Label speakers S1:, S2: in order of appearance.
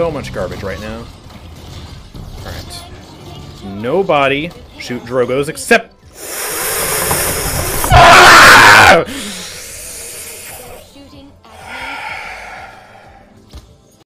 S1: so much garbage right now. Alright. Nobody shoot Drogos except